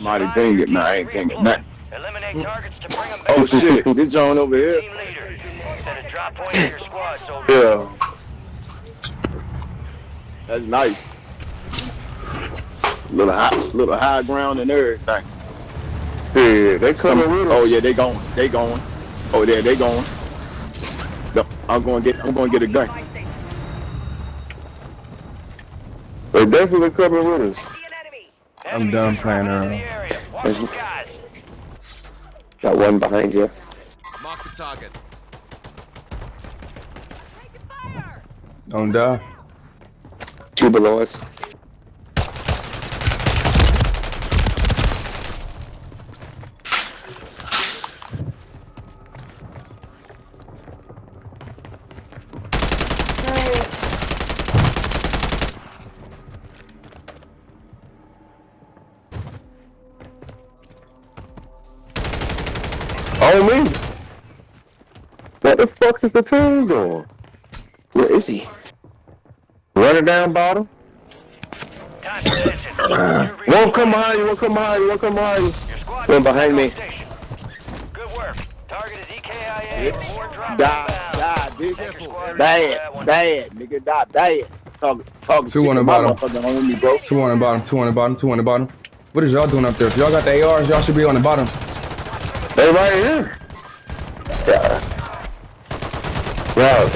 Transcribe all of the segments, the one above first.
Mighty ping it, man. I ain't pinging nothing. Eliminate targets to bring them back. Oh shit, this John over here. Team leader. Set a drop point in your squad, soldier. Yeah. That's nice. Little high, little high ground and everything. Yeah, they coming with oh, us. Oh yeah, they going, they going. Oh yeah, they going. Go- I'm going to get, I'm going to get a gun. They definitely coming with us. I'm done playing around. Watch the skies. Got one behind you. Mark the target. Don't die. Two below us. Me! What the fuck is the team doing? Where is he? Running down bottom. Time for this. Won't come behind you, won't come behind you, won't come behind you. Your behind me. Good work. Target is EKIA. Die, die, Take your bitch. squad in for that Bad, bad, nigga, die, bad. Talk, talk Two on the to my bottom. motherfucking homie, bro. Two on the bottom, two on the bottom, two on the bottom. What is y'all doing up there? If y'all got the ARs, y'all should be on the bottom. They right here. Yeah. Wow.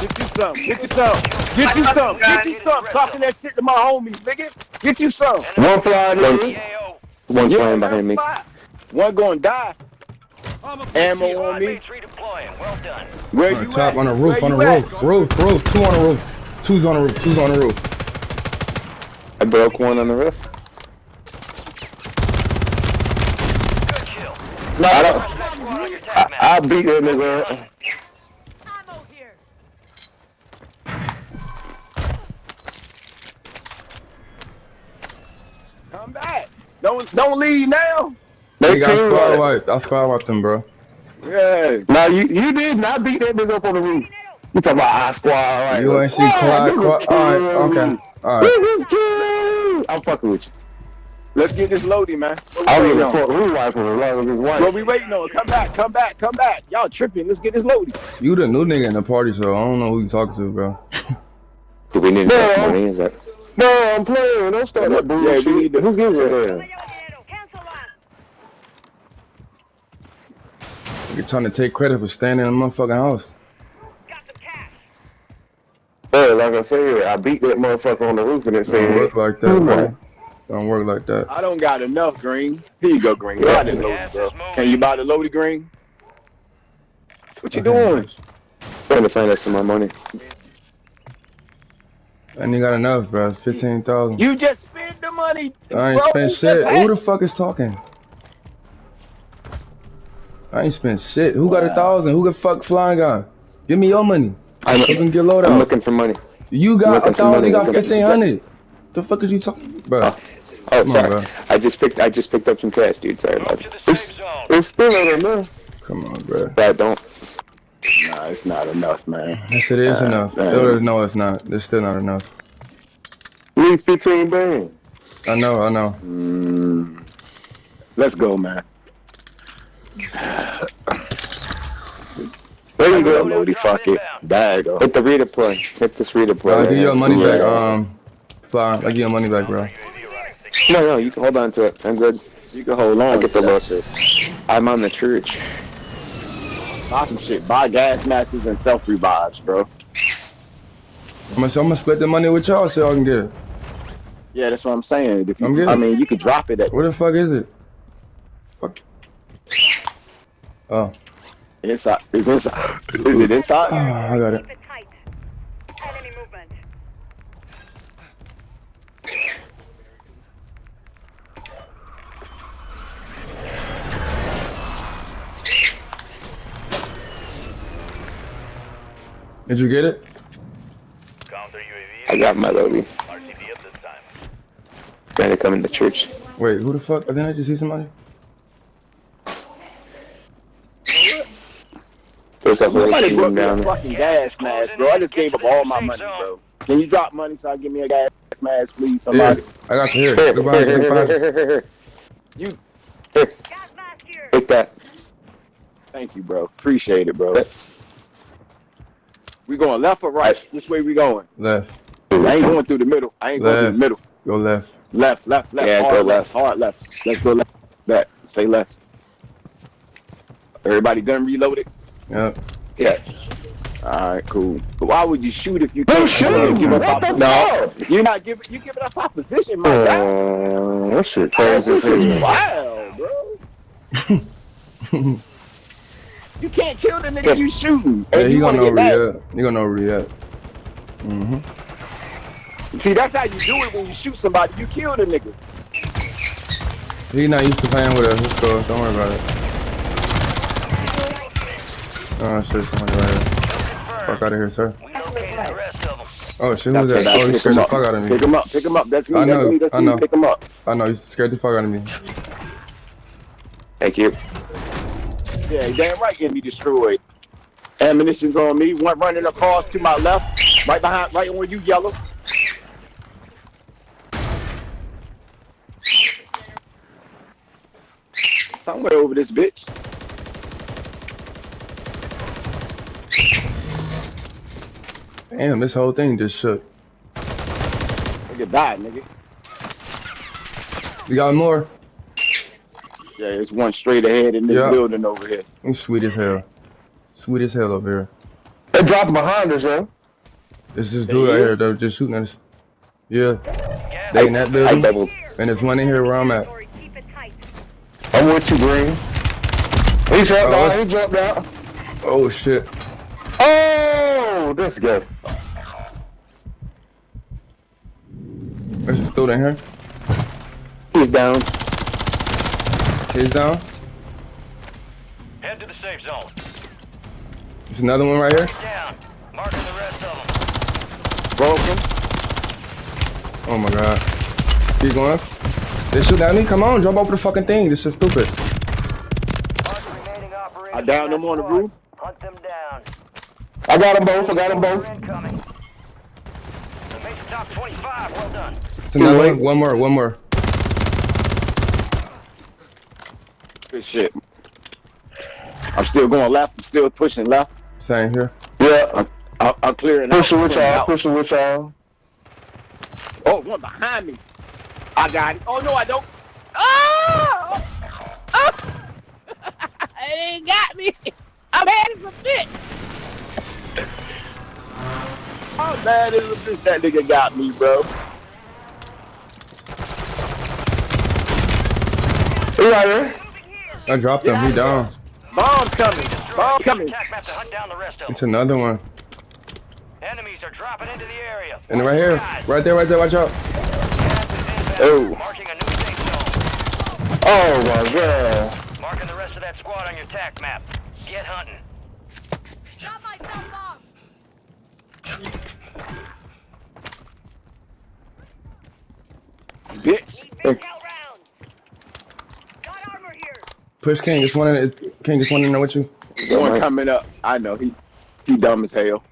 Get you some, get you some, get you some, get you some. Talking that shit to my homies, nigga. Get you some. One flying in. EKO. One flying behind me. One going to die. Ammo on me. Well done. Where On you the top, at? on the roof, Where on the you at? roof, roof, roof. Two on the roof. Two's on the roof, two's on the roof. I broke one on the roof. Good kill. No, I don't. Next squad on your I, tag. I beat that nigga. Ammo. Come back. Don't don't leave now. They They got team squad right. wiped. I squad wiped them, bro. Yeah. Now you you did not beat that nigga up on the roof. You talking about I squad right? You ain't see Yeah, Clyde. Alright, okay. Alright. Niggas killed. I'm fucking with you. Let's get this loaded, man. What we I'll give waiting a on? fuck who rifle as long as it's white. What we waiting on? Come back, come back, come back. Y'all tripping. Let's get this loaded. You the new nigga in the party, so I don't know who you talking to, bro. Do we need to get money? Is that? No, I'm playing. Don't start that bullshit. Yeah, we bullshit. need to- Who gives a damn? Cancel one. You're trying to take credit for standing in the motherfucking house. Got some cash. Yeah, like I said, I beat that motherfucker on the roof and it Don't said, like that, "Who bro. Won?" Don't work like that. I don't got enough green. Here you go, green. Buy the loaded, bro. Can you buy the loaded green? What you doing? trying to find us some more money. And you got enough, bro. It's 15,000. You just spend the money. I ain't bro. spent shit. just Who the fuck is talking? I ain't spent shit. Who got a thousand? Who the fuck flying guy? Give me your money. I'm, Fucking get load I'm out. looking for money. You got a thousand. You got fifteen hundred. The fuck is you talking, bro? Oh, oh Come sorry. bro. I just picked. I just picked up some cash, dude. Sorry about to it. It's, safe zone. it's still not enough. Come on, bro. But I don't. Nah, it's not enough, man. Yes, it is Uh, enough. man. Still, no, it's not. It's still not enough. Need 15 bands. I know. I know. Mm. Let's go, man. There you go. Loaded, fuck it. Bag go. Hit the redeploy. Hit this redeploy. I'll give you your money Yeah. back. Um, fly. I'll give you your money back, bro. No, no, you can hold on to it. I'm good. You can hold on. I'll get the to load. that. I'm on the church. Buy some shit. Buy gas masks and self revives, bro. I'm gonna, I'm gonna split the money with y'all so y'all can get it. Yeah, that's what I'm saying. If I'm getting I mean, you could drop it at Where the fuck is it? Fuck. Oh, inside. Is inside? Is it inside? oh, inside? I got it. Keep it tight. Enemy movement. Did you get it? Counter UAV. I got my lobby. RCD at this time. Trying to come into church. Wait, who the fuck? I didn't I just see somebody? There's a little Somebody brought me a down there. fucking gas mask, bro. I just gave up all my money, bro. Can you drop money so I give me a gas gas mask, please, somebody? I got you here. Here, Go here, behind you. take that. Thank you, bro. Appreciate it, bro. We going left or right? Which way we going? Left. I ain't going through the middle. I ain't going through the Left. middle. Go left. Left, left, left. Yeah, hard go left. left. Hard left. Let's go left. Back. Say left. Everybody done reloaded? Yep. Yeah. All right, cool. But why would you shoot if you No can't shooting. give up What our the position? You're not giving. You giving up opposition, position, my guy. Uh, that shit This is wild, bro. you can't kill the nigga you shooting. Yeah, and you you gonna wanna know get where back. you gonna know where you at. Mm-hmm. See, that's how you do it when you shoot somebody. You kill the nigga. He not used to playing with us. Let's go. Don't worry about it. Oh shit, somebody right here. Fuck out of here, sir. We located the rest of them. Oh shit, who's That's that? Oh, he scared the fuck out of me. Pick him up. Pick him up. That's me. I That's me. That's I me. know. Pick him up. I know, he scared the fuck out of me. Thank you. Yeah, damn right. Get me destroyed. Ammunition's on me. One running across to my left, right behind, right where you yellow. Somewhere over this bitch. Damn, this whole thing just shook. Nigga died, nigga. We got more? Yeah, there's one straight ahead in this Yeah. building over here. It's sweet as hell. Sweet as hell over here. They dropped behind us, yo. There's this They dude out is? here that just shooting at us. Yeah, Gas they in that I building. And there's one in here where I'm at. Sorry, keep it tight. I'm with you, Green. He jumped Oh, out. it's- He jumped out. Oh shit. Oh, this guy. There's a dude in here. He's down. He's down. Head to the safe zone. There's another one right here. Down. Marking the rest of them. Broken. Oh my god. Keep going. They shoot at me. Come on, jump over the fucking thing. This is stupid. them. Mark remaining operators. I downed in them that on the roof. Hunt them down. I got them both. I got them both. Incoming. The top 25. Well done. Another one. One more. One more. Good shit. I'm still going left. I'm still pushing left. Same here. Yeah. I'm, I'm, I'm clearing out. Pushing with y'all. out. Pushing with y'all. Oh, one behind me. I got it. Oh no, I don't. Oh! oh! it ain't got me. I'm headed for shit. How bad is a bitch that nigga got me, bro? He right here. I dropped him. He down. Bombs coming. Bombs coming. Attack map to hunt down the rest of It's another one. Enemies are dropping into the area. And right here. Right there. Right there. Watch out. gas is inbound. Oh. Marking a new safe zone. Oh my god. Marking the rest of that squad on your tac map. Get hunting. Drop myself off. Bitch. Need big shell rounds. Got armor here. Push King. Just one in. Is King just one in there with you. One coming up. I know he he dumb as hell.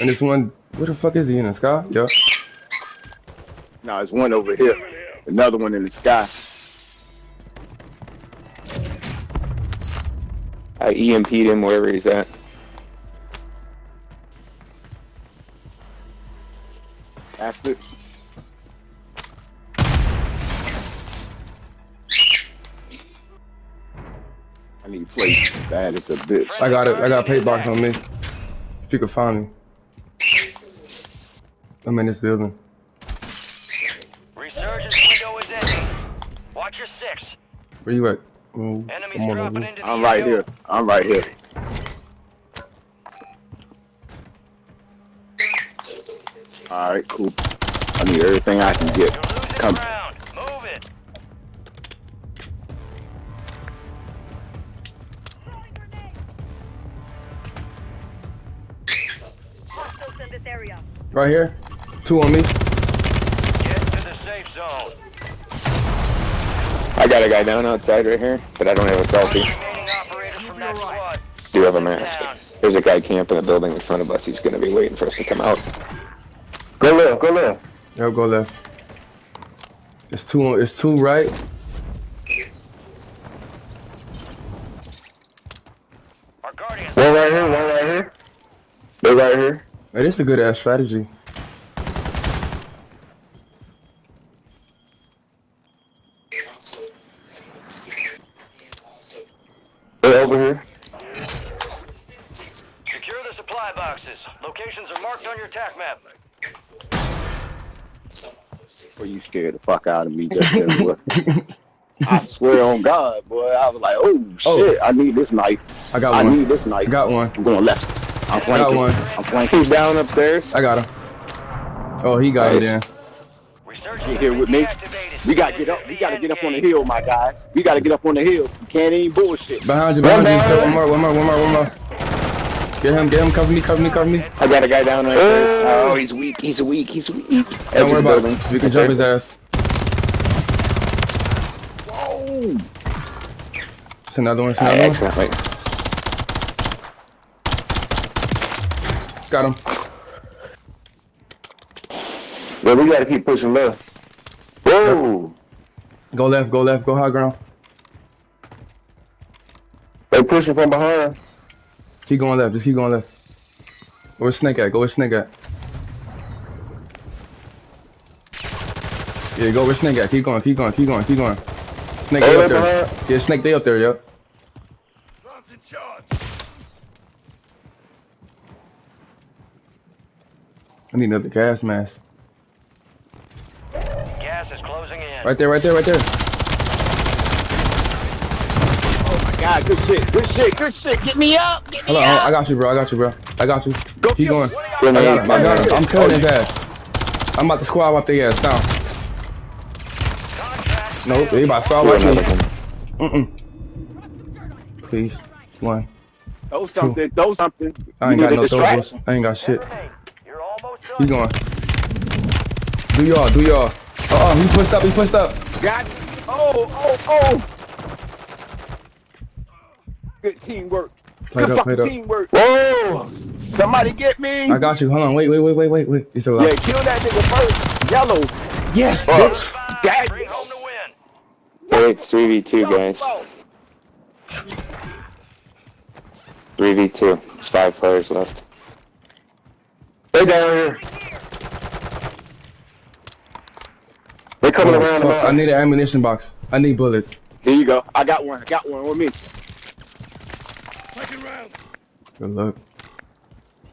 And this one. Where the fuck is he in the sky? Yup. No, there's one over here. Another one in the sky. I EMP'd him wherever he's at. That's it. I. Bad as a bitch. I got it. I got a paint box on me. If you could find me. I'm in this building. Resurgence window is ending. Watch your six. Where you at? Oh, Enemies I'm dropping into I'm right area. here. I'm right here. Alright, cool. I need everything I can get. You're Come. Right here. Two on me. Get to the safe zone. I got a guy down outside right here, but I don't have a selfie. Remaining operators from that squad. Do have a mask. There's a guy camping a building in front of us. He's gonna be waiting for us to come out. Go left. Go live. Yep, go left. It's two. It's two right. One right here, one right here. They right here. Hey, this is a good ass strategy. They over here. Secure the supply boxes. Locations are marked on your tac map. Boy, you scared the fuck out of me just then, boy. I swear on God, boy. I was like, oh Oh. shit, I need this knife. I got one. I need this knife. I got one. I'm going left. I'm got flanking. one. I'm flanking. He's down upstairs. I got him. Oh, he got it Nice. then. Resurgence You here with me? We gotta get up. We gotta get up on the hill, my guys. We gotta get up on the hill. We can't even bullshit. Behind you, behind you. One Still more. one more, one more, one more, one more. Get him, get him. Cover me, cover me, cover me. I got a guy down right there. Uh. Oh, he's weak. He's weak. He's weak. Don't worry about it. We can jump his ass. Whoa! It's another one. It's Alright, another one. excellent. Wait. Got him. Well, we gotta keep pushing left. Whoa! Go left, go left, go high ground. They pushing from behind. Keep going left, just keep going left. Where's Snake at? Go where Snake at. Yeah, go where Snake at. Keep going, keep going, keep going, keep going. Snake, they they up there. behind. Yeah, Snake, they up there, yep. Drone's in charge. I need another gas mask. Gas is closing in. Right there, right there, right there. Oh my God! Good shit! Good shit! Good shit! Get me up! Get me Hold on, up! I got you, bro. I got you, bro. I got you. Go Keep going. What I got him. I got him. I'm killing Oh, his ass. I'm about to squad up their ass down. Nope, they about to squad Do wipe another me. one. Mm-mm. Please. One. Throw something! Throw something! I ain't got no distraction. throwables. I ain't got shit. Remain. You're almost done. Keep going. Do y'all, do y'all. Uh oh, he pushed up, he pushed up. Got it. Oh! Oh! Oh! Good teamwork. Played Good up, played fucking up. teamwork. Whoa! Somebody get me! I got you. Hold on, wait, wait, wait, wait, wait, wait. You still Yeah, kill that nigga first. Yellow. Yes, Fuck. bitch. Dad. Bring home the win. Hey, it's 3v2, guys. 3v2. There's five players left. They down here. They coming Oh, around the fuck. I need an ammunition box. I need bullets. Here you go. I got one. I got one with me. Second round. Good luck.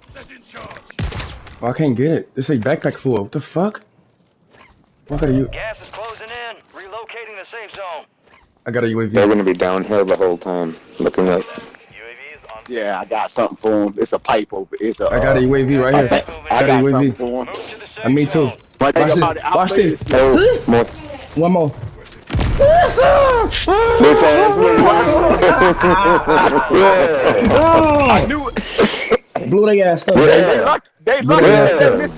Set in charge. Oh, I can't get it. This ain't backpack full. What the fuck? What got a U? Gas is closing in. Relocating the safe zone. I got a UAV. They're gonna be down here the whole time, looking up. UAV is on. Yeah, I got something for him. It's a pipe over. It's a. I got a uh, UAV right I, here. Got- I Got a got UAV. something for him. Move to the safe And me too. zone. Watch this. it, I'll Watch this. this. Oh, more. One more. Bitch ass nigga. I knew it. Blew their ass up. Yeah. They lucky. They lucky. Yeah. That, mis-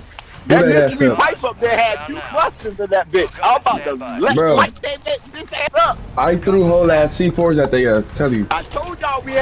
that Blew mystery up. pipe up there had two clusters in that bitch. I'm about to let, light that, that bitch ass up. I threw whole ass C4s at their ass. Tell you. I told y'all we